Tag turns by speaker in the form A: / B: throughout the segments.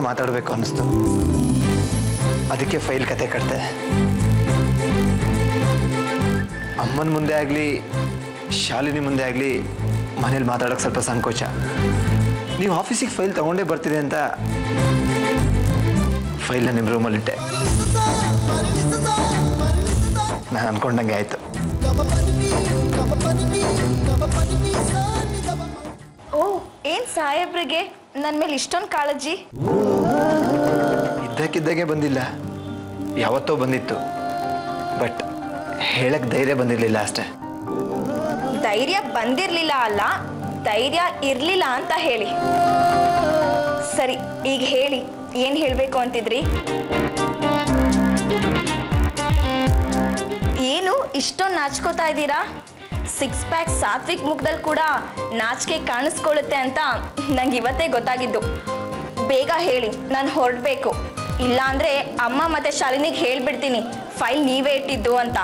A: ಜೊತೆನೇ ಮಾತಾಡಬೇಕು ಅನ್ನಿಸ್ತು. ಅದಕ್ಕೆ ಫೈಲ್ ಕತೆ ಕಟ್ತೆ ಅಮ್ಮನ ಮುಂದೆ ಆಗಲಿ, ಶಾಲಿನಿ ಮುಂದೆ ಆಗಲಿ ಮನೇಲಿ ಮಾತಾಡೋಕ್ಕೆ ಸ್ವಲ್ಪ ಸಂಕೋಚ. ನೀವು ಆಫೀಸಿಗೆ ಫೈಲ್ ತಗೊಂಡೇ ಬರ್ತೀರಿ ಅಂತ ಫೈಲ್ನ ನಿಮ್ಮ ರೂಮಲ್ಲಿಟ್ಟೆ ನಾನು ಅಂದ್ಕೊಂಡಂಗೆ ಆಯಿತು.
B: ಸಾಹೇಬ್ರಿಗೆ ನನ್ನ ಮೇಲೆ ಇಷ್ಟೊಂದು ಕಾಳಜಿ.
A: ಇದ್ದಕ್ಕಿದ್ದಾಗೆ ಬಂದಿಲ್ಲ. ಯಾವತ್ತೋ ಬಂದಿತ್ತು. ಬಟ್ ಹೇಳಕ್ ಧೈರ್ಯ ಬಂದಿರಲಿಲ್ಲ ಅಷ್ಟೇ.
B: ಧೈರ್ಯ ಬಂದಿರ್ಲಿಲ್ಲ ಅಲ್ಲ ಧೈರ್ಯ ಇರ್ಲಿಲ್ಲ ಅಂತ ಹೇಳಿ. ಸರಿ ಈಗ ಹೇಳಿ ಏನ್ ಹೇಳ್ಬೇಕು ಅಂತಿದ್ರಿ? ಏನು ಇಷ್ಟೊಂದು ನಾಚ್ಕೋತಾ ಇದ್ದೀರಾ? ಸಿಕ್ಸ್ ಪ್ಯಾಕ್ ಸಾತ್ವಿಕ್ ಮುಖದಲ್ಲಿ ಕೂಡ ನಾಚಿಕೆ ಕಾಣಿಸ್ಕೊಳ್ಳುತ್ತೆ ಅಂತ ನಂಗೆ ಇವತ್ತೇ ಗೊತ್ತಾಗಿದ್ದು. ಬೇಗ ಹೇಳಿ, ನಾನು ಹೊರಡ್ಬೇಕು. ಇಲ್ಲಾಂದ್ರೆ ಅಮ್ಮ ಮತ್ತೆ ಶಾಲಿನಿಗೆ ಹೇಳ್ಬಿಡ್ತೀನಿ. ಫೈಲ್ ನೀವೇ ಇಟ್ಟಿದ್ದು ಅಂತ.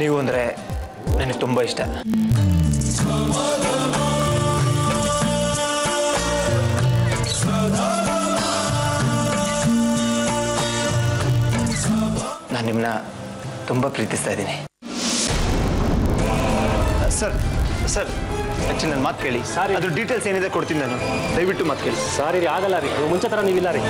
A: ನೀವು ಅಂದರೆ ನನಗೆ ತುಂಬ ಇಷ್ಟ. ನಾನು ನಿಮ್ಮನ್ನ ತುಂಬ ಪ್ರೀತಿಸ್ತಾ ಇದ್ದೀನಿ. ಸರ್ ಸರ್ ಆ್ಯಕ್ಚುಲಿ ನನ್ನ ಮಾತು ಕೇಳಿ.
C: ಸಾರಿ.
A: ಅದ್ರ ಡೀಟೇಲ್ಸ್ ಏನಿದೆ ಕೊಡ್ತೀನಿ ನಾನು. ದಯವಿಟ್ಟು ಮಾತು ಕೇಳಿ.
C: ಸಾರಿ ರೀ ಆಗಲ್ಲ ರೀ. ನೀವು ಮುಂಚೆ ಥರ ನೀವಿಲ್ಲ ರೀ.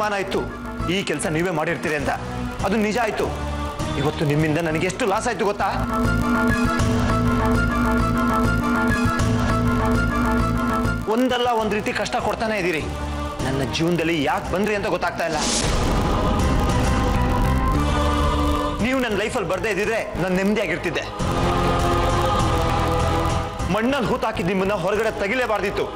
A: ಅನುಮಾನ ಇತ್ತು. ಈ ಕೆಲಸ ನೀವೇ ಮಾಡಿರ್ತೀರಿ ಅಂತ. ಅದು ನಿಜ ಆಯ್ತು. ಇವತ್ತು ನಿಮ್ಮಿಂದ ನನಗೆ ಎಷ್ಟು ಲಾಸ್ ಆಯ್ತು ಗೊತ್ತಾ? ಒಂದಲ್ಲ ಒಂದ್ ರೀತಿ ಕಷ್ಟ ಕೊಡ್ತಾನೆ ಇದ್ದೀರಿ. ನನ್ನ ಜೀವನದಲ್ಲಿ ಯಾಕೆ ಬಂದ್ರಿ ಅಂತ ಗೊತ್ತಾಗ್ತಾ ಇಲ್ಲ. ನೀವು ನನ್ನ ಲೈಫಲ್ಲಿ ಬರ್ದೇ ಇದ್ದಿದ್ರೆ ನಾನು ನೆಮ್ಮದಿಯಾಗಿರ್ತಿದ್ದೆ. ಮಣ್ಣಲ್ಲಿ ಹೂತಾಕಿದ್ದು ನಿಮ್ಮನ್ನ ಹೊರಗಡೆ ತೆಗಿಲೇಬಾರ್ದಿತ್ತು.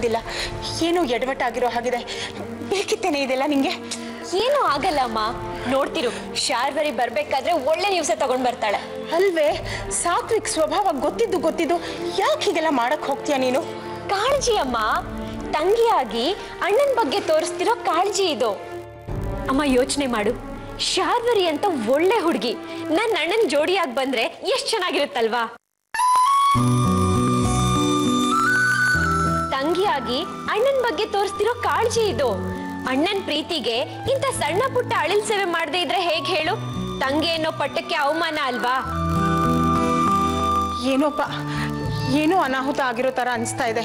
D: ಬಂದಿಲ್ಲ. ಏನೋ ಎಡವಟ್ಟಾಗಿರೋ ಹಾಗಿದೆ. ಬೇಕಿತ್ತೇನೆ ಇದೆಲ್ಲ ನಿಂಗೆ?
E: ಏನೂ ಆಗಲ್ಲ ಅಮ್ಮ. ನೋಡ್ತಿರು ಶಾರ್ವರಿ ಬರ್ಬೇಕಾದ್ರೆ ಒಳ್ಳೆ ನ್ಯೂಸೆ ತಗೊಂಡ್ ಬರ್ತಾಳೆ.
D: ಅಲ್ವೇ ಸಾತ್ವಿಕ್ ಸ್ವಭಾವ ಗೊತ್ತಿದ್ದು ಗೊತ್ತಿದ್ದು ಯಾಕೆ ಹೀಗೆಲ್ಲ ಮಾಡಕ್ ಹೋಗ್ತೀಯ ನೀನು?
E: ಕಾಳಜಿ ಅಮ್ಮ. ತಂಗಿಯಾಗಿ ಅಣ್ಣನ ಬಗ್ಗೆ ತೋರಿಸ್ತಿರೋ ಕಾಳಜಿ ಇದು. ಅಮ್ಮ ಯೋಚನೆ ಮಾಡು. ಶಾರ್ವರಿ ಅಂತ ಒಳ್ಳೆ ಹುಡುಗಿ. ನನ್ನ ಅಣ್ಣನ ಜೋಡಿಯಾಗಿ ಬಂದ್ರೆ ಎಷ್ಟ್ ಚೆನ್ನಾಗಿರುತ್ತಲ್ವಾ? ತಂಗಿಯಾಗಿ ಅಣ್ಣನ ಬಗ್ಗೆ ತೋರಿಸ್ತಿರೋ ಕಾಳಜಿ ಇದು. ಅಣ್ಣನ್ ಪ್ರೀತಿಗೆ ಇಂಥ ಸಣ್ಣ ಪುಟ್ಟ ಅಳಿಲ್ ಸೇವೆ ಮಾಡದೆ ಇದ್ರೆ ಹೇಗ್ ಹೇಳು? ತಂಗಿ ಅನ್ನೋ ಪಟ್ಟಕ್ಕೆ ಅವಮಾನ ಅಲ್ವಾ?
D: ಏನೋಪ್ಪ ಏನೋ ಅನಾಹುತ ಆಗಿರೋ ತರ ಅನ್ಸ್ತಾ ಇದೆ.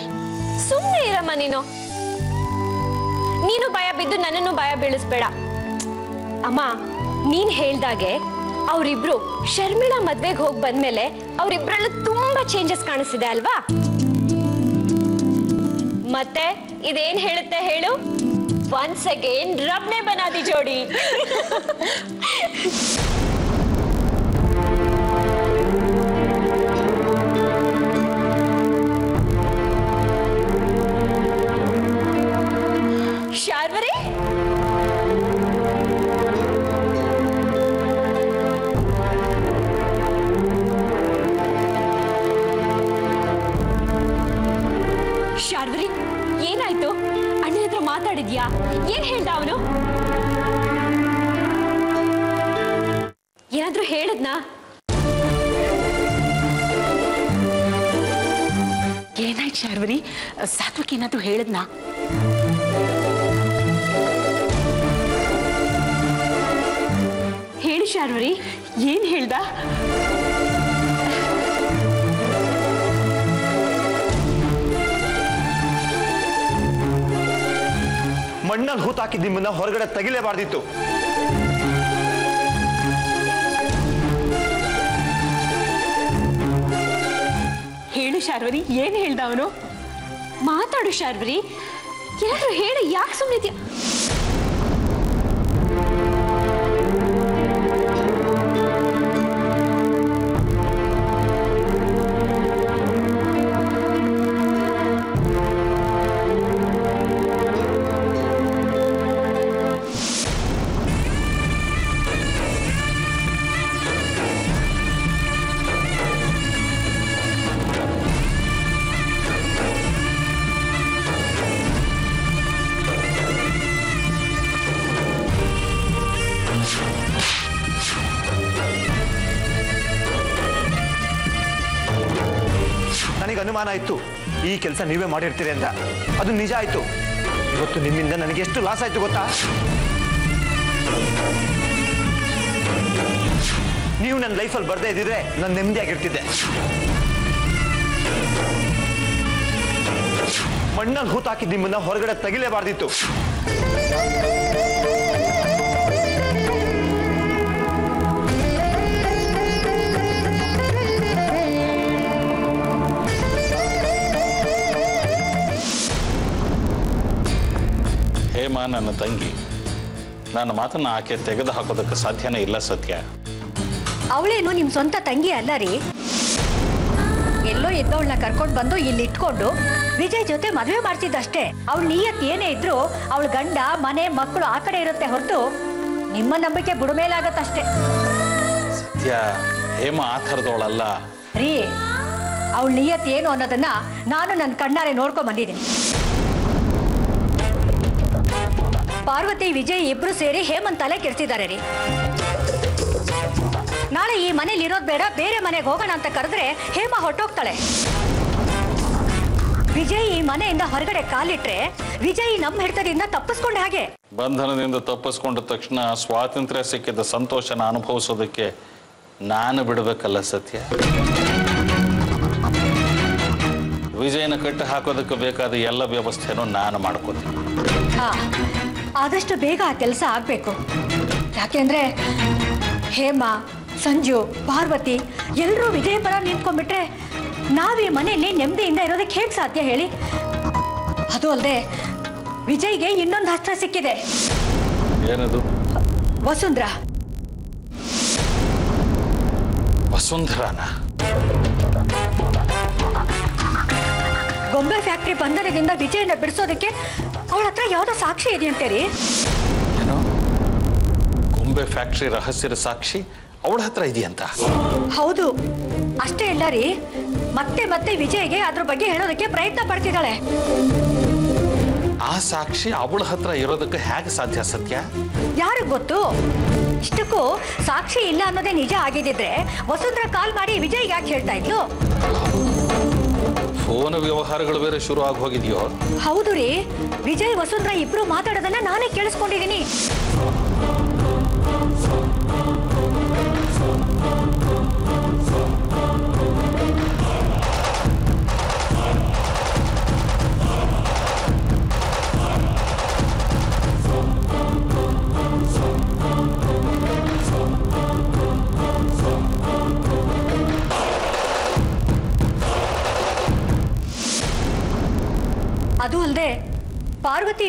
E: ಸುಮ್ಮನೆ ಇರಮ್ಮ ನೀನು. ನೀನು ಭಯ ಬಿದ್ದು ನನ್ನನ್ನು ಭಯ ಬೀಳಿಸ್ಬೇಡ. ಅಮ್ಮ ನೀನ್ ಹೇಳ್ದಾಗೆ ಅವರಿಬ್ರು ಶರ್ಮಿಳಾ ಮದ್ವೆಗೆ ಹೋಗಿ ಬಂದ್ಮೇಲೆ ಅವರಿಬ್ರಲ್ಲೂ ತುಂಬಾ ಚೇಂಜಸ್ ಕಾಣಿಸ್ತಿದೆ ಅಲ್ವಾ? ಮತ್ತೆ ಇದೇನ್ ಹೇಳುತ್ತೆ ಹೇಳು? ಒನ್ಸ್ ಅಗೇನ್ ರಬ್ನೆ ಬನಾದಿ ಜೋಡಿ. ಇದೀಯಾ ಏನ್ ಹೇಳ್ದ ಅವನು ಏನಾದ್ರೂ ಹೇಳದ್ನಾ?
D: ಏನಾಯ್ತು ಶಾರ್ವರಿ ಸಾತ್ವಿಕ್ ಏನಾದ್ರೂ ಹೇಳದ್ನಾ?
E: ಹೇಳಿ ಶಾರ್ವರಿ
D: ಏನ್ ಹೇಳ್ದ?
A: ಮಣ್ಣಲ್ಲಿ ಹೂತಾಕಿದ್ ನಿಮ್ಮನ್ನ ಹೊರಗಡೆ ತೆಗಿಲೇಬಾರ್ದಿತ್ತು.
D: ಹೇಳು ಶಾರ್ವರಿ, ಏನ್ ಹೇಳ್ದ ಅವನು?
E: ಮಾತಾಡು ಶಾರ್ವರಿ. ಏನಾದ್ರೂ ಹೇಳು, ಯಾಕೆ ಸುಮ್ಮನೆ
A: ಇತ್ತು ಈ ಕೆಲಸ ನೀವೇ ಮಾಡಿರ್ತೀರಿ ಅಂತ ಅದು ನಿಜ ಆಯ್ತು. ಇವತ್ತು ನಿಮ್ಮಿಂದ ನನಗೆ ಎಷ್ಟು ಲಾಸ್ ಆಯ್ತು ಗೊತ್ತಾ? ನೀವು ನನ್ನ ಲೈಫಲ್ಲಿ ಬರ್ದೇ ಇದ್ದಿದ್ರೆ ನಾನು ನೆಮ್ಮದಿಯಾಗಿರ್ತಿದ್ದೆ ಮಣ್ಣಲ್ಲಿ ಹೂತಾಕಿದ್ ನಿಮ್ಮನ್ನ ಹೊರಗಡೆ ತೆಗಿಲೇಬಾರ್ದಿತ್ತು.
F: ಹೇಮ ನನ್ನ ತಂಗಿ. ನನ್ನ ಮಾತನ್ನ ಆಕೆ ತೆಗೆದು ಹಾಕೋದಕ್ಕೆ ಸಾಧ್ಯನೇ ಇಲ್ಲ ಸತ್ಯ.
G: ಅವಳೇನು ನಿಮ್ ಸ್ವಂತ ತಂಗಿ ಅಲ್ಲ ರೀ? ಎಲ್ಲೋ ಇದ್ದವಳನ್ನ ಕರ್ಕೊಂಡು ಬಂದು ಇಲ್ಲಿ ಇಟ್ಕೊಂಡು ವಿಜಯ್ ಜೊತೆ ಮದುವೆ ಮಾಡ್ತಿದ್ದಷ್ಟೇ. ಅವಳ ನಿಯತ್ ಏನೇ ಇದ್ರು ಅವಳ ಗಂಡ ಮನೆ ಮಕ್ಕಳು ಆ ಕಡೆ ಇರುತ್ತೆ ಹೊರತು ನಿಮ್ಮ ನಂಬಿಕೆ ಬುಡಮೇಲಾಗತ್ತಷ್ಟೇ.
F: ಸತ್ಯ ಹೇಮ ಆ ಥರದವಳಲ್ಲ.
G: ರೀ ಅವಳ ನಿಯತ್ ಏನು ಅನ್ನೋದನ್ನ ನಾನು ನನ್ನ ಕಣ್ಣಾರೆ ನೋಡ್ಕೊಂಡ್ ಬಂದಿದ್ದೀನಿ. ಪಾರ್ವತಿ ವಿಜಯ್ ಇಬ್ರು ಸೇರಿ ಹೇಮಂತ್ ತಲೆ ಕೆಡ್ಸಿದ್ದಾರೆ ರೀ. ನಾಳೆ ಈ ಮನೇಲಿ ಇರೋದ್ ಬೇಡ ಬೇರೆ ಮನೆಗೆ ಹೋಗೋಣ ಅಂತ ಕರೆದ್ರೆ ಹೇಮ ಹೊಟ್ಟೋಗ್ತಾಳೆ ವಿಜಯ್ ಈ ಮನೆಯಿಂದ ಹೊರಗಡೆ ಕಾಲಿಟ್ರೆ ವಿಜಯ್ ನಮ್ಮ ಹಿಡಿತದಿಂದ ತಪ್ಪಿಸ್ಕೊಂಡೆ ಹಾಗೆ.
F: ಬಂಧನದಿಂದ ತಪ್ಪಿಸ್ಕೊಂಡ ತಕ್ಷಣ ಸ್ವಾತಂತ್ರ್ಯ ಸಿಕ್ಕಿದ ಸಂತೋಷನ ಅನುಭವಿಸೋದಕ್ಕೆ ನಾನು ಬಿಡಬೇಕಲ್ಲ ಸತ್ಯ. ವಿಜಯನ ಕಟ್ಟು ಹಾಕೋದಕ್ಕೆ ಬೇಕಾದ ಎಲ್ಲ ವ್ಯವಸ್ಥೆನೂ ನಾನು ಮಾಡ್ಕೋತೀನಿ.
G: ಹಾ. ಆದಷ್ಟು ಬೇಗ ಆ ಕೆಲಸ ಆಗ್ಬೇಕು. ಯಾಕೆಂದ್ರೆ ಹೇಮಾ ಸಂಜು ಪಾರ್ವತಿ ಎಲ್ಲರೂ ವಿಜಯ ಪರ ನಿಂತ್ಕೊಂಡ್ಬಿಟ್ರೆ ನಾವು ಈ ಮನೆಯಲ್ಲಿ ನೆಮ್ಮದಿಯಿಂದ ಇರೋದಕ್ಕೆ ಹೇಗೆ ಸಾಧ್ಯ ಹೇಳಿ? ಅದು ಅಲ್ಲದೆ ವಿಜಯ್ಗೆ ಇನ್ನೊಂದು ಅಸ್ತ್ರ ಸಿಕ್ಕಿದೆ.
F: ಏನದು?
G: ವಸುಂಧ್ರ.
F: ವಸುಂಧರಾನ?
G: ಗೊಂಬೆ ಫ್ಯಾಕ್ಟ್ರಿ ಬಂಧನದಿಂದ ವಿಜಯನ ಬಿಡಿಸೋದಕ್ಕೆ ಅವಳ ಹತ್ರ ಯಾವುದೋ ಸಾಕ್ಷಿ ಇದೆಯಂತೆ ರೀ
F: ಗುಂಬೆ ಗೊಂಬೆ ಫ್ಯಾಕ್ಟ್ರಿ ರಹಸ್ಯದ ಸಾಕ್ಷಿ ಅವಳ ಹತ್ರ ಇದೆಯಂತ?
G: ಹೌದು ಅಷ್ಟೇ ಇಲ್ಲ ರೀ. ಮತ್ತೆ ಮತ್ತೆ ವಿಜಯ್ಗೆ ಅದ್ರ ಬಗ್ಗೆ ಹೇಳೋದಕ್ಕೆ ಪ್ರಯತ್ನ ಪಡ್ತಿದ್ದಾಳೆ.
F: ಆ ಸಾಕ್ಷಿ ಅವಳ ಹತ್ರ ಇರೋದಕ್ಕೆ ಹೇಗೆ ಸಾಧ್ಯ ಸತ್ಯ?
G: ಯಾರಿಗೆ ಗೊತ್ತು? ಇಷ್ಟಕ್ಕೂ ಸಾಕ್ಷಿ ಇಲ್ಲ ಅನ್ನೋದೇ ನಿಜ ಆಗಿದ್ದಿದ್ರೆ ವಸುಂಧರ ಕಾಲ್ ಮಾಡಿ ವಿಜಯ್ ಯಾಕೆ ಹೇಳ್ತಾ ಇದ್ಲು?
F: ಫೋನ್ ವ್ಯವಹಾರಗಳು ಬೇರೆ ಶುರು ಆಗಿ ಹೋಗಿದೆಯೋ
G: ಹೌದು ರೀ. ವಿಜಯ್ ವಸುಂಧರಾ ಇಬ್ರು ಮಾತಾಡೋದನ್ನ ನಾನೇ ಕೇಳಿಸ್ಕೊಂಡಿದ್ದೀನಿ.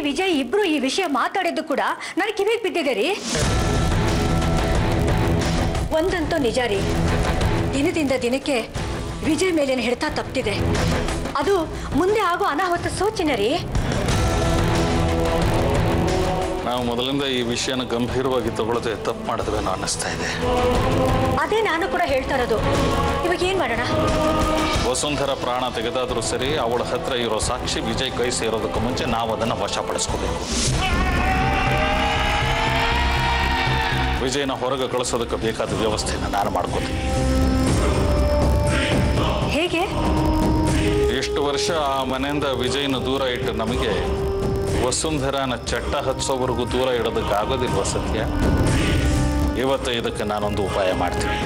G: ವಿಜಯ್ ಇಬ್ರು ಈ ವಿಷಯ ಮಾತಾಡಿದ್ದು ಕೂಡ ನನಗೆ ಕಿವಿಗೆ ಬಿದ್ದಿದೆ ರೀ. ಒಂದಂತೂ ನಿಜ ರೀ. ದಿನದಿಂದ ದಿನಕ್ಕೆ ವಿಜಯ್ ಮೇಲಿನ ಹಿಡಿತ ತಪ್ತಿದೆ. ಅದು ಮುಂದೆ ಆಗೋ ಅನಾಹುತ ಸೂಚನೆ ರೀ.
F: ನಾವು ಮೊದಲಿಂದ ಈ ವಿಷಯನ ಗಂಭೀರವಾಗಿ ತಗೊಳ್ಳದೆ ತಪ್ಪು ಮಾಡಿದ್ವೇನೋ ಅನ್ನಿಸ್ತಾ ಇದೆ.
G: ಅದೇ ನಾನು ಕೂಡ ಹೇಳ್ತಾ ಇರೋದು. ಇವಾಗ ಏನ್ ಮಾಡೋಣ?
F: ವಸುಂಧರ ಪ್ರಾಣ ತೆಗೆದಾದ್ರೂ ಸರಿ ಅವಳ ಹತ್ರ ಇರೋ ಸಾಕ್ಷಿ ವಿಜಯ್ ಕೈ ಸೇರೋದಕ್ಕೂ ಮುಂಚೆ ನಾವು ಅದನ್ನ ವಶಪಡಿಸ್ಕೋಬೇಕು. ವಿಜಯನ ಹೊರಗೆ ಕಳಿಸೋದಕ್ಕೆ ಬೇಕಾದ ವ್ಯವಸ್ಥೆಯನ್ನು ನಾನು ಮಾಡ್ಕೋತೀನಿ.
G: ಹೇಗೆ?
F: ಎಷ್ಟು ವರ್ಷ ಆ ಮನೆಯಿಂದ ವಿಜಯನ ದೂರ ಇಟ್ಟು ನಮಗೆ ವಸುಂಧರನ ಚಟ್ಟ ಹಚ್ಚೋವರೆಗೂ ದೂರ ಇಡೋದಕ್ಕಾಗೋದಿಲ್ವ ಸತ್ಯ? ಇವತ್ತು ಇದಕ್ಕೆ ನಾನೊಂದು ಉಪಾಯ ಮಾಡ್ತೀನಿ.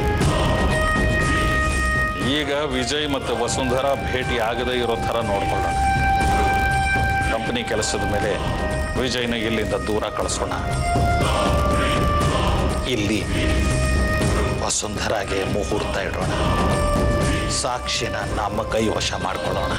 F: ಈಗ ವಿಜಯ್ ಮತ್ತು ವಸುಂಧರ ಭೇಟಿ ಆಗದೇ ಇರೋ ಥರ ನೋಡ್ಕೊಳ್ಳೋಣ. ಕಂಪನಿ ಕೆಲಸದ ಮೇಲೆ ವಿಜಯ್ನ ಇಲ್ಲಿಂದ ದೂರ ಕಳಿಸೋಣ. ಇಲ್ಲಿ ವಸುಂಧರಾಗೆ ಮುಹೂರ್ತ ಇಡೋಣ. ಸಾಕ್ಷಿನ ನಮ್ಮ ಕೈ ವಶ ಮಾಡ್ಕೊಳ್ಳೋಣ.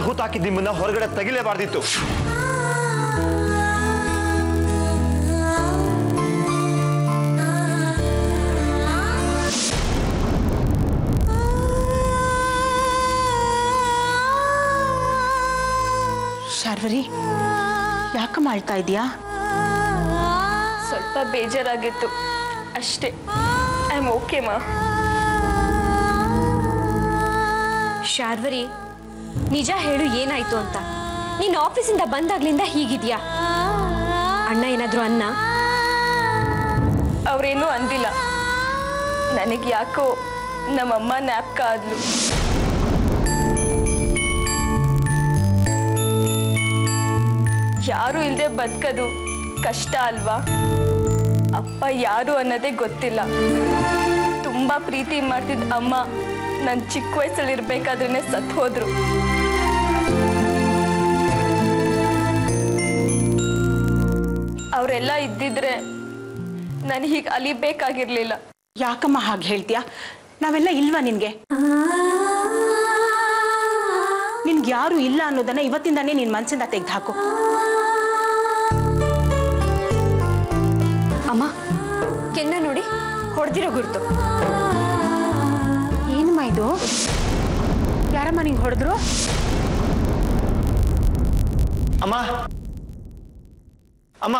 A: ಮಣ್ಣಲ್ಲಿ ಹೂತಾಕಿದ್ದು ನಿಮ್ಮನ್ನ ಹೊರಗಡೆ ತೆಗಿಲೇಬಾರ್ದಿತ್ತು.
D: ಶಾರ್ವರಿ ಯಾಕಮ್ಮ ಅಳ್ತಾ ಇದೀಯಾ
H: ಸ್ವಲ್ಪ ಬೇಜಾರಾಗಿತ್ತು. ಅಷ್ಟೇ. ಐ ಆಮ್ ಓಕೆ ಮಾ.
E: ಶಾರ್ವರಿ ನಿಜ ಹೇಳು ಏನಾಯ್ತು ಅಂತ. ನೀನು ಆಫೀಸಿಂದ ಬಂದಾಗ್ಲಿಂದ ಹೀಗಿದ್ಯಾ? ಅಣ್ಣ ಏನಾದ್ರು ಅನ್ನ?
H: ಅವ್ರೇನು ಅಂದಿಲ್ಲ. ನನಗೆ ಯಾಕೋ ನಮ್ಮಮ್ಮ ನ್ಯಾಪ್ಕ ಆದ್ಲು. ಯಾರು ಇಲ್ಲದೆ ಬದುಕೋದು ಕಷ್ಟ ಅಲ್ವಾ? ಅಪ್ಪ ಯಾರು ಅನ್ನೋದೇ ಗೊತ್ತಿಲ್ಲ. ತುಂಬಾ ಪ್ರೀತಿ ಮಾಡ್ತಿದ್ದ ಅಮ್ಮ ನನ್ನ ಚಿಕ್ಕ ವಯಸ್ಸಲ್ಲಿ ಇರ್ಬೇಕಾದ್ರೆ ಸತ್ ಹೋದ್ರು. ಅವರೆಲ್ಲ ಇದ್ದಿದ್ರೆ ನಾನು ಹೀಗೆ ಅಲಿಬೇಕಾಗಿರ್ಲಿಲ್ಲ.
D: ಯಾಕಮ್ಮ ಹಾಗೆ ಹೇಳ್ತೀಯಾ? ನಾವೆಲ್ಲ ಇಲ್ವಾ ನಿನ್ಗೆ? ನಿನ್ಗೆ ಯಾರು ಇಲ್ಲ ಅನ್ನೋದನ್ನ ಇವತ್ತಿಂದಾನೇ ನಿನ್ ಮನ್ಸಿಂದ ತೆಗೆದು
E: ಅಮ್ಮ ಕೆನ್ನ ನೋಡಿ ಹೊಡೆದಿರೋ ಗುರುತು.
D: ಏನಮ್ಮ ಇದು? ಯಾರಮ್ಮ ನಿಂಗೆ ಹೊಡೆದ್ರು?
A: ಅಮ್ಮ ಅಮ್ಮ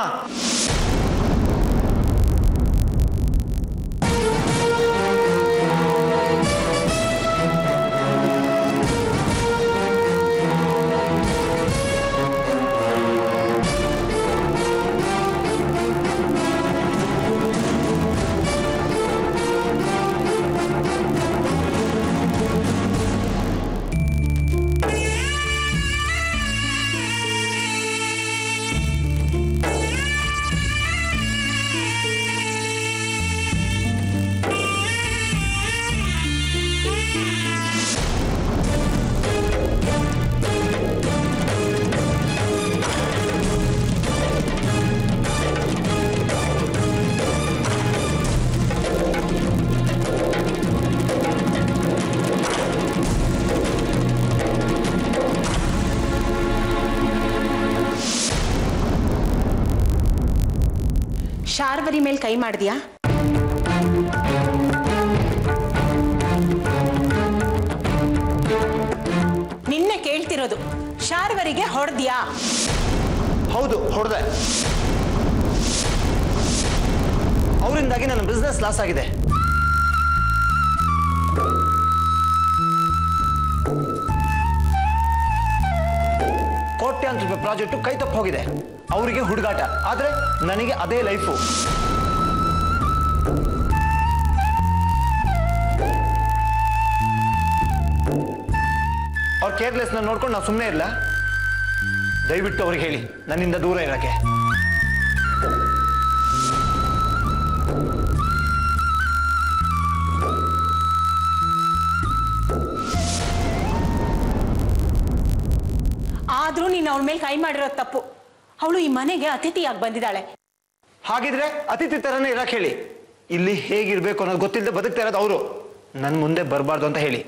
D: ಮೇಲೆ ಮಾಡಿದ್ಯಾ? ನಿನ್ನೆ ಕೇಳ್ತಿರೋದು, ಶಾರ್ವರಿಗೆ ಹೊಡೆದ್ಯಾ?
A: ಹೌದು, ಹೊಡೆದೆ. ಅವರಿಂದಾಗಿ ನನ್ನ ಬಿಸ್ನೆಸ್ ಲಾಸ್ ಆಗಿದೆ. ಕೋಟ್ಯಾಂತರ ರೂಪಾಯಿ ಪ್ರಾಜೆಕ್ಟು ಕೈ ತಪ್ಪು ಹೋಗಿದೆ. ಅವರಿಗೆ ಹುಡುಗಾಟ, ಆದರೆ ನನಗೆ ಅದೇ ಲೈಫು ಕೇರ್ಲೆಸ್ನ ನೋಡ್ಕೊಂಡು ನಾನು ಸುಮ್ಮನೆ ಇಲ್ಲ ದಯವಿಟ್ಟು ಅವ್ರಿಗೆ ಹೇಳಿ. ನನ್ನಿಂದ ದೂರ ಇರಕ್ಕೆ.
D: ಆದ್ರೂ ನೀನು ಅವಳ ಮೇಲೆ ಕೈ ಮಾಡಿರೋ ತಪ್ಪು. ಅವಳು ಈ ಮನೆಗೆ ಅತಿಥಿಯಾಗಿ ಬಂದಿದ್ದಾಳೆ.
A: ಹಾಗಿದ್ರೆ ಅತಿಥಿ ತರನೇ ಇರಕ್ಕೆ ಹೇಳಿ. ಇಲ್ಲಿ ಹೇಗಿರ್ಬೇಕು ಅನ್ನೋದು ಗೊತ್ತಿಲ್ಲದೆ ಬದುಕ್ತಾ ಇರೋದು ಅವರು. ನನ್ನ ಮುಂದೆ ಬರಬಾರ್ದು ಅಂತ ಹೇಳಿ.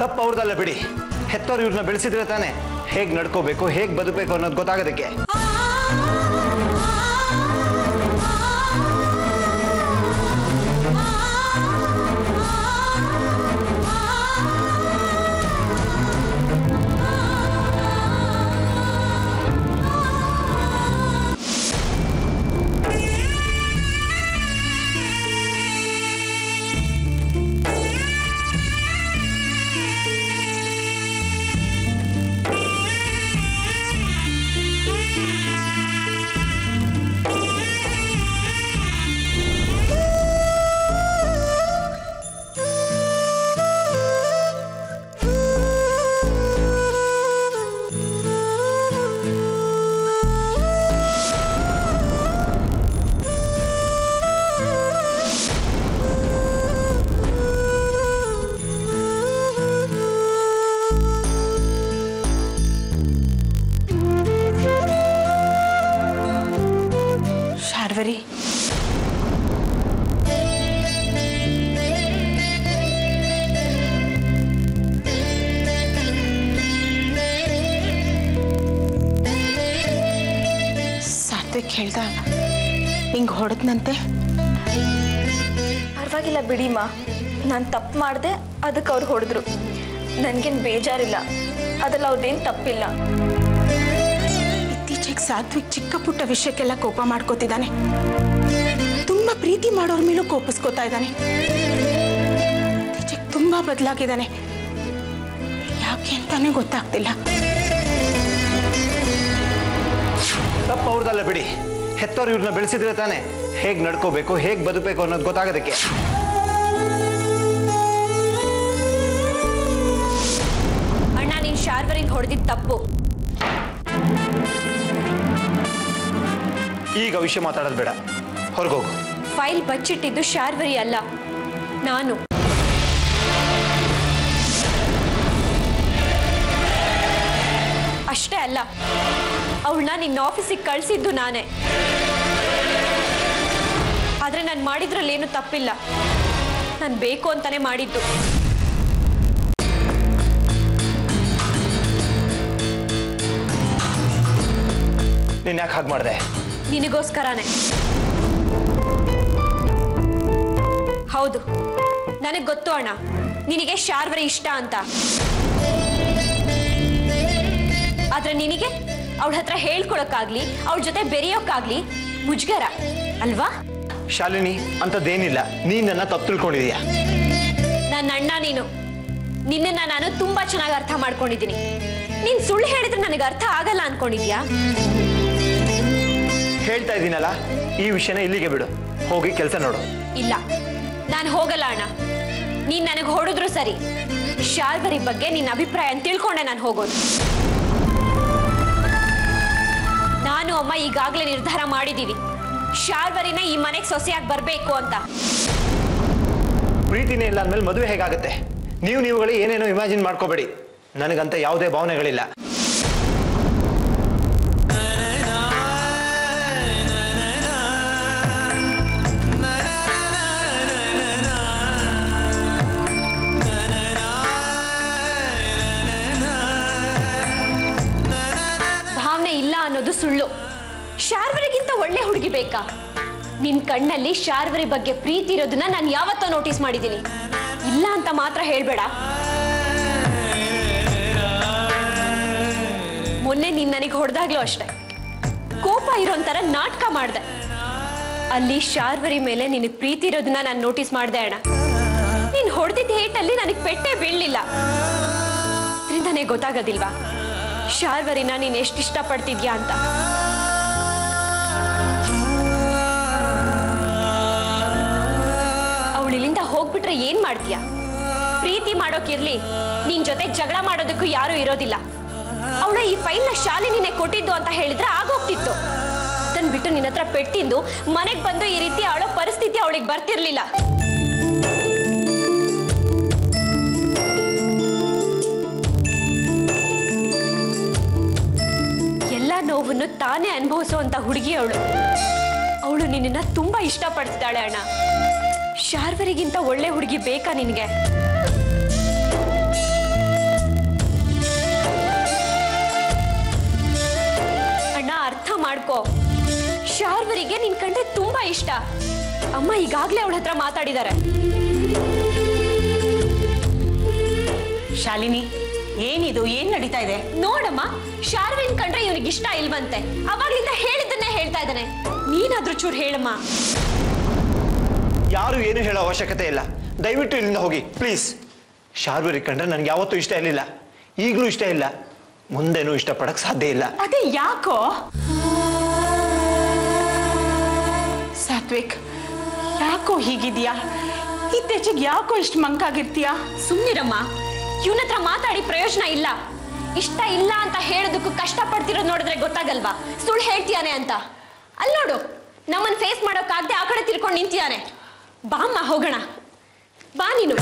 A: ತಪ್ಪು ಅವ್ರದಲ್ಲ ಬಿಡಿ. ಹೆತ್ತವ್ರು ಇವ್ರನ್ನ ಬೆಳೆಸಿದ್ರೆ ತಾನೆ ಹೇಗ್ ನಡ್ಕೋಬೇಕು ಹೇಗ್ ಬದುಕಬೇಕು ಅನ್ನೋದು ಗೊತ್ತಾಗೋದಕ್ಕೆ.
D: ಹಿಂಗ್
B: ಪರವಾಗಿಲ್ಲ ಬಿಡಿ ಮಾ ನಾನು ತಪ್ಪು ಮಾಡಿದೆ ಅದಕ್ಕೆ ಅವ್ರು ಹೊಡೆದ್ರು. ನನಗೇನು ಬೇಜಾರಿಲ್ಲ. ಅದಲ್ಲ ಅವ್ರದ್ದೇನು ತಪ್ಪಿಲ್ಲ.
D: ಇತ್ತೀಚೆಗೆ ಸಾತ್ವಿಕ್ ಚಿಕ್ಕ ಪುಟ್ಟ ವಿಷಯಕ್ಕೆಲ್ಲ ಕೋಪ ಮಾಡ್ಕೋತಿದ್ದಾನೆ ತುಂಬ ಪ್ರೀತಿ ಮಾಡೋರ ಮೇಲೂ ಕೋಪಿಸ್ಕೋತಾ ಇದ್ದಾನೆ ಇತ್ತೀಚೆಗೆ ತುಂಬ ಬದಲಾಗಿದ್ದಾನೆ ಯಾಕೆ ಅಂತಾನೆ ಗೊತ್ತಾಗ್ತಿಲ್ಲ.
A: ತಪ್ಪು ಅವ್ರದಲ್ಲ ಬಿಡಿ. ಹೆತ್ತವ್ರು ಇವ್ರನ್ನ ಬೆಳೆಸಿದ್ರೆ ತಾನೆ ಹೇಗ್ ನಡ್ಕೋಬೇಕು ಹೇಗ್ ಬದುಕಬೇಕು ಅನ್ನೋದು ಗೊತ್ತಾಗೋದಕ್ಕೆ.
E: ಅಣ್ಣ ನೀನ್ ಶಾರ್ವರಿಂಗ್ ಹೊಡೆದಿದ್ ತಪ್ಪು.
A: ಈಗ ವಿಷಯ ಮಾತಾಡೋದು ಬೇಡ. ಹೊರಗೋಗು.
E: ಫೈಲ್ ಬಚ್ಚಿಟ್ಟಿದ್ದು ಶಾರ್ವರಿ ಅಲ್ಲ ನಾನು. ಅಷ್ಟೇ ಅಲ್ಲ ಅವಳನ್ನ ನಿನ್ನ ಆಫೀಸಿಗೆ ಕಳಿಸಿದ್ದು ನಾನೇ. ನಾನು ಮಾಡಿದ್ರಲ್ಲಿ ಏನು ತಪ್ಪಿಲ್ಲ. ನಾನು ಬೇಕು ಅಂತಾನೆ ಮಾಡಿದ್ದು.
A: ನೀನ್ ಯಾಕೆ ಹಾಗೆ ಮಾಡಿದೆ?
E: ನಿನಗೋಸ್ಕರನೇ. ಹೌದು. ನನಗೆ ಗೊತ್ತು ಅಣ್ಣ. ನಿನಗೆ ಶಾರ್ವರಿ ಇಷ್ಟ ಅಂತ. ಆದ್ರೆ ನಿನಗೆ? ಅವಳ ಹತ್ರ ಹೇಳ್ಕೊಳಕ್ಕಾಗ್ಲಿ ಅವಳ ಜೊತೆ ಬೆರೆಯೋಕ್ಕಾಗ್ಲಿ ಮುಜ್ಗರ ಅಲ್ವಾ?
A: ಶಾಲಿನಿ ಅಂತದೇನಿಲ್ಲ ನೀನ್ ನನ್ನ ತಪ್ಪು ತಿಳ್ಕೊಂಡಿದೀಯ?
E: ನನ್ನ ಅಣ್ಣ ನೀನು. ನಿನ್ನನ್ನ ನಾನು ತುಂಬಾ ಚೆನ್ನಾಗಿ ಅರ್ಥ ಮಾಡ್ಕೊಂಡಿದ್ದೀನಿ. ನೀನ್ ಸುಳ್ಳು ಹೇಳಿದ್ರೆ ನನಗೆ ಅರ್ಥ ಆಗಲ್ಲ ಅನ್ಕೊಂಡಿದ್ಯಾ?
A: ಹೇಳ್ತಾ ಇದ್ದೀನಲ್ಲ ಈ ವಿಷಯನ ಇಲ್ಲಿಗೆ ಬಿಡು. ಹೋಗಿ ಕೆಲಸ ನೋಡು.
E: ಇಲ್ಲ. ನಾನು ಹೋಗಲ್ಲ ಅಣ್ಣ. ನೀನ್ ನನಗೆ ಹೊಡೆದ್ರು ಸರಿ. ಶಾಲ್ವರಿ ಬಗ್ಗೆ ನಿನ್ನ ಅಭಿಪ್ರಾಯ ತಿಳ್ಕೊಂಡೆ ನಾನು ಹೋಗೋದು. ನಾನು ಅಮ್ಮ ಈಗಾಗಲೇ ನಿರ್ಧಾರ ಮಾಡಿದೀವಿ. ಶಾರ್ವರಿನ ಈ ಮನೆಗೆ ಸೊಸೆಯಾಗಿ ಬರಬೇಕು ಅಂತ.
A: ಪ್ರೀತಿನೇ ಇಲ್ಲ ಅಂದ್ಮೇಲೆ ಮದುವೆ ಹೇಗಾಗುತ್ತೆ? ನೀವು ನೀವುಗಳು ಏನೇನೋ ಇಮ್ಯಾಜಿನ್ ಮಾಡ್ಕೋಬೇಡಿ. ನನಗಂತ ಯಾವುದೇ ಭಾವನೆಗಳಿಲ್ಲ.
E: ಭಾವನೆ ಇಲ್ಲ ಅನ್ನೋದು ಸುಳ್ಳು. ಒಳ್ಳೆ ಹುಡುಗಿ ಬೇಕಾ? ನಿನ್ ಕಣ್ಣಲ್ಲಿ ಶಾರ್ವರಿ ಬಗ್ಗೆ ಪ್ರೀತಿ ಇರೋದನ್ನ ನಾನು ಯಾವತ್ತೋ ನೋಟಿಸ್ ಮಾಡಿದ್ದೀನಿ. ಇಲ್ಲ ಅಂತ ಮಾತ್ರ ಹೇಳ್ಬೇಡ. ಮೊನ್ನೆ ನೀನ್ ನನಗೆ ಹೊಡೆದಾಗ್ಲೂ ಅಷ್ಟೆ. ಕೋಪ ಇರೋಂಥರ ನಾಟಕ ಮಾಡ್ದೆ. ಅಲ್ಲಿ ಶಾರ್ವರಿ ಮೇಲೆ ನಿನಗೆ ಪ್ರೀತಿ ಇರೋದನ್ನ ನಾನು ನೋಟಿಸ್ ಮಾಡ್ದೆ ಅಣ್ಣ. ನೀನ್ ಹೊಡೆದಿದ್ದ ಹೇಟಲ್ಲಿ ನನಗೆ ಪೆಟ್ಟೆ ಬೀಳಲಿಲ್ಲ. ಇದರಿಂದನೇ ಗೊತ್ತಾಗೋದಿಲ್ವಾ? ಶಾರ್ವರಿನ ನೀನ್ ಎಷ್ಟು ಇಷ್ಟಪಡ್ತಿದ್ಯಾ ಅಂತ. ಏನ್ ಮಾಡ್ತೀಯ? ಪ್ರೀತಿ ಮಾಡೋಕಿರ್ಲಿ ನಿನ್ ಜೊತೆ ಜಗಳ ಮಾಡೋದಕ್ಕೂ ಯಾರು ಇರೋದಿಲ್ಲ. ಅವಳ ಈ ಫೈಲ್ನ ನಿನ್ನೆ ಕೊಟ್ಟಿದ್ದು ಅಂತ ಹೇಳಿದ್ರೆ ಆಗೋಗ್ತಿತ್ತು. ಅದನ್ನ ಬಿಟ್ಟು ನಿನ್ನ ಹತ್ರ ಪೆಟ್ಟಿಂದು ಮನೆಗ್ ಬಂದು ಈ ರೀತಿ ಅವಳ ಪರಿಸ್ಥಿತಿ ಅವಳಿಗೆ ಬರ್ತಿರ್ಲಿಲ್ಲ. ಎಲ್ಲ ನೋವನ್ನು ತಾನೇ ಅನುಭವಿಸುವಂತ ಹುಡುಗಿ ಅವಳು. ಅವಳು ನಿನ್ನ ತುಂಬಾ ಇಷ್ಟಪಡ್ತಾಳೆ ಅಣ್ಣ. ಶಾರ್ವರಿಗಿಂತ ಒಳ್ಳೆ ಹುಡುಗಿ ಬೇಕಾ ನಿನಗೆ? ಅಣ್ಣ ಅರ್ಥ ಮಾಡ್ಕೋ. ಶಾರ್ವರಿಗೆ ನಿನ್ ಕಂಡ್ರೆ ತುಂಬಾ ಇಷ್ಟ. ಅಮ್ಮ ಈಗಾಗ್ಲೇ ಅವಳ ಹತ್ರ ಮಾತಾಡಿದ್ದಾರೆ.
D: ಶಾಲಿನಿ ಏನಿದು ಏನ್ ನಡೀತಾ ಇದೆ?
E: ನೋಡಮ್ಮ ಶಾರ್ವಿನ್ ಕಂಡ್ರೆ ಇವನಿಗೆ ಇಷ್ಟ ಇಲ್ವಂತೆ. ಅವಾಗ್ಲಿಂದ ಹೇಳಿದ್ದನ್ನೇ ಹೇಳ್ತಾ ಇದ್ದಾನೆ. ನೀನಾದ್ರೂ ಚೂರು ಹೇಳಮ್ಮ.
A: ಯಾರು ಏನು ಹೇಳೋ ಅವಶ್ಯಕತೆ ಇಲ್ಲ. ದಯವಿಟ್ಟು ಇಲ್ಲಿಂದ ಹೋಗಿ ಪ್ಲೀಸ್ ಶಾರ್ವರಿ ಕಂಡ್ರೆ ನನಗೆ ಯಾವತ್ತೂ ಇಷ್ಟ ಇರಲಿಲ್ಲ. ಈಗಲೂ ಇಷ್ಟ ಇಲ್ಲ. ಮುಂದೆನೂ ಇಷ್ಟಪಡಕ್ ಸಾಧ್ಯ ಇಲ್ಲ.
D: ಅದೇ ಯಾಕೋ? ಸಾತ್ವಿಕ್ ಯಾಕೋ ಹೀಗಿದ್ಯಾ? ಇತ್ತೀಚೆಗೆ ಯಾಕೋ ಇಷ್ಟು ಮಂಕಾಗಿರ್ತೀಯಾ?
E: ಸುಮ್ಮನಿರಮ್ಮ ಇವನ ಹತ್ರ ಮಾತಾಡಿ ಪ್ರಯೋಜನ ಇಲ್ಲ. ಇಷ್ಟ ಇಲ್ಲ ಅಂತ ಹೇಳೋದಕ್ಕೂ ಕಷ್ಟಪಡ್ತಿರೋದು ನೋಡಿದ್ರೆ ಗೊತ್ತಾಗಲ್ವಾ? ಸುಳ್ಳು ಹೇಳ್ತೀಯಾನೆ ಅಂತ. ಅಲ್ಲಿ ನೋಡು ನಮ್ಮನ್ ಫೇಸ್ ಮಾಡೋಕ್ಕಾಗದೆ ಆ ಕಡೆ ತಿರ್ಕೊಂಡು ನಿಂತಿಯಾನೆ. ಬಾಮ್ಮ ಹೋಗೋಣ. ಬಾ ನೀನು.